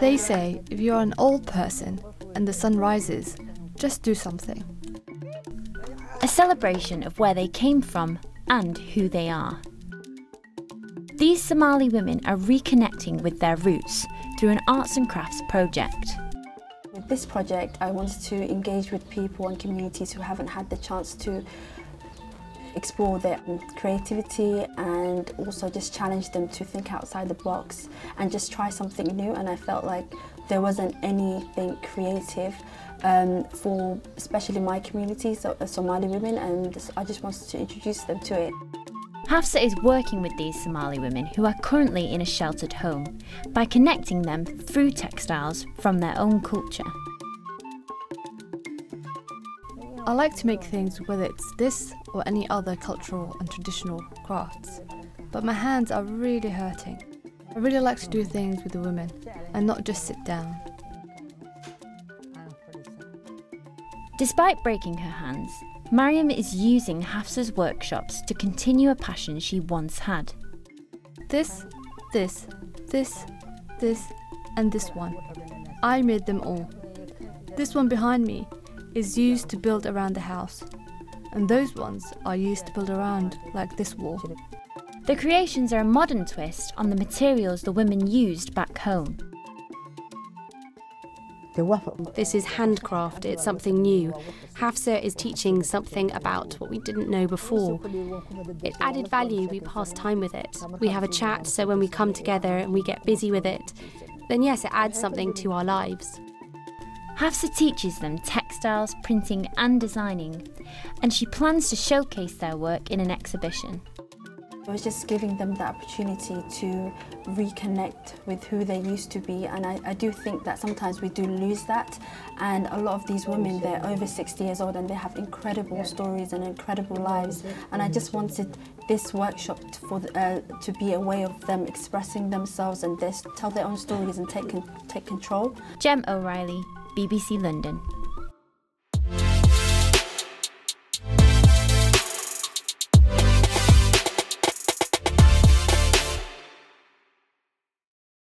They say if you're an old person and the sun rises, just do something. A celebration of where they came from and who they are. These Somali women are reconnecting with their roots through an arts and crafts project. With this project, I wanted to engage with people and communities who haven't had the chance to explore their creativity and also just challenge them to think outside the box and just try something new and I felt like there wasn't anything creative um, for especially my community, so, uh, Somali women and I just wanted to introduce them to it. Hafza is working with these Somali women who are currently in a sheltered home by connecting them through textiles from their own culture. I like to make things whether it's this or any other cultural and traditional crafts, but my hands are really hurting. I really like to do things with the women and not just sit down. Despite breaking her hands, Mariam is using Hafza's workshops to continue a passion she once had. This, this, this, this, and this one. I made them all. This one behind me is used to build around the house, and those ones are used to build around like this wall. The creations are a modern twist on the materials the women used back home. This is handcraft, it's something new. Hafza is teaching something about what we didn't know before. It added value, we pass time with it. We have a chat, so when we come together and we get busy with it, then yes, it adds something to our lives. Hafza teaches them textiles, printing, and designing, and she plans to showcase their work in an exhibition. I was just giving them the opportunity to reconnect with who they used to be and I, I, do think that sometimes we do lose that and a lot of these women they're over 60 years old and they have incredible stories and incredible lives and I just wanted this workshop for uh, to be a way of them expressing themselves and this, tell their own stories and take, take control. Gem O'Reilly, BBC London.